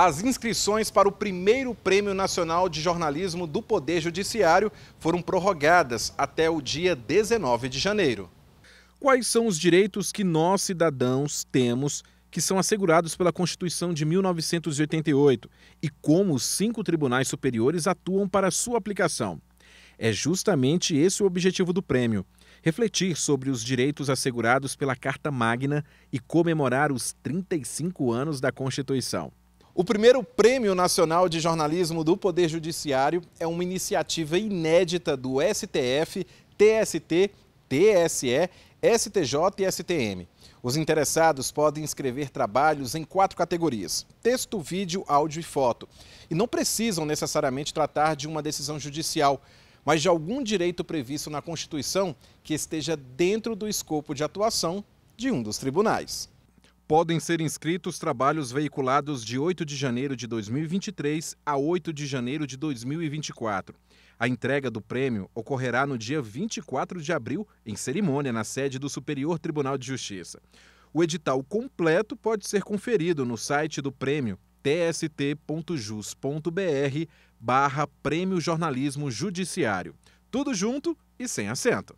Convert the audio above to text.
As inscrições para o primeiro Prêmio Nacional de Jornalismo do Poder Judiciário foram prorrogadas até o dia 19 de janeiro. Quais são os direitos que nós, cidadãos, temos que são assegurados pela Constituição de 1988 e como os cinco tribunais superiores atuam para sua aplicação? É justamente esse o objetivo do prêmio: refletir sobre os direitos assegurados pela Carta Magna e comemorar os 35 anos da Constituição. O primeiro Prêmio Nacional de Jornalismo do Poder Judiciário é uma iniciativa inédita do STF, TST, TSE, STJ e STM. Os interessados podem inscrever trabalhos em quatro categorias: texto, vídeo, áudio e foto. E não precisam necessariamente tratar de uma decisão judicial, mas de algum direito previsto na Constituição que esteja dentro do escopo de atuação de um dos tribunais. Podem ser inscritos trabalhos veiculados de 8 de janeiro de 2023 a 8 de janeiro de 2024. A entrega do prêmio ocorrerá no dia 24 de abril, em cerimônia na sede do Superior Tribunal de Justiça. O edital completo pode ser conferido no site do prêmio tst.jus.br barra Prêmio Jornalismo Judiciário. Tudo junto e sem acento.